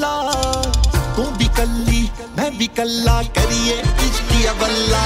अल्लाह तू भी कल्ली मैं भी कल्ला करिए इश्किया वल्ला